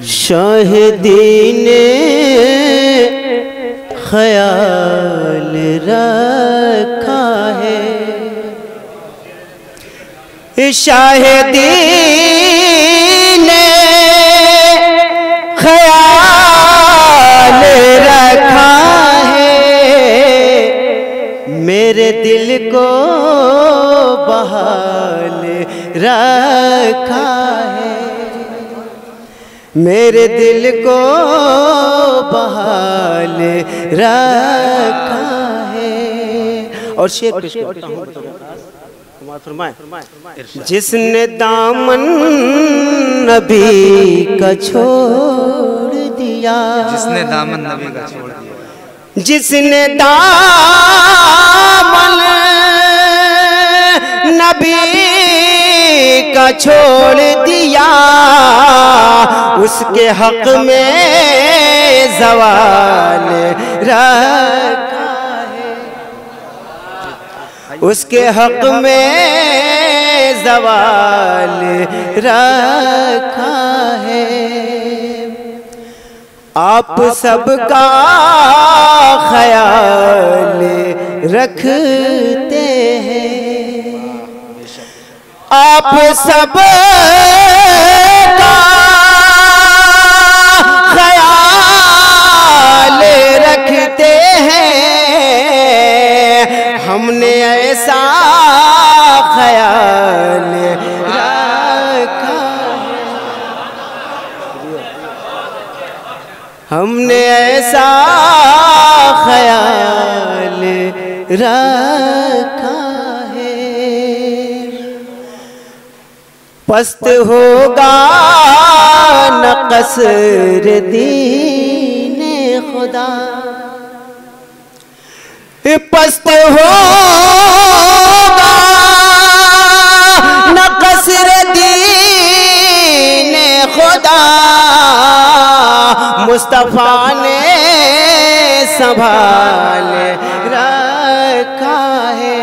शाहिदीन ख्याल रखा है। शाहिदीन ख्याल रखा है। मेरे दिल को बहाल रखा है। मेरे दिल को बहाल रखा है। और शेर पेश करता हूँ। जिसने दामन नबी का छोड़ दिया। जिसने दामन नबी का छोड़ दिया। जिसने दामन नबी का छोड़ उसके हक में जवाल रखा है। उसके हक में जवाल रखा है। आप सबका ख्याल रखते हैं। आप सब हमने ऐसा ख्याल रखा है। पस्त होगा न कसर दीन खुदा। पस्त होगा मुस्तफ़ा ने संभाल रखा है।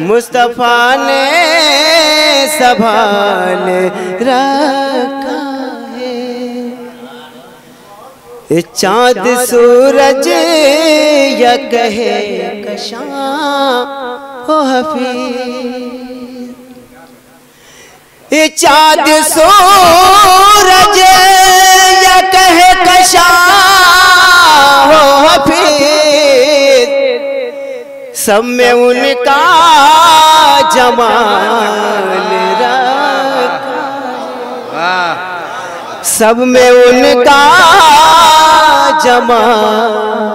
मुस्तफ़ा ने संभाल रखा है। चाँद सूरज या कहे कशा हो हफीज। ये चाँद सूरज सब में उनका जमाल रखा। सब में उनका जमाल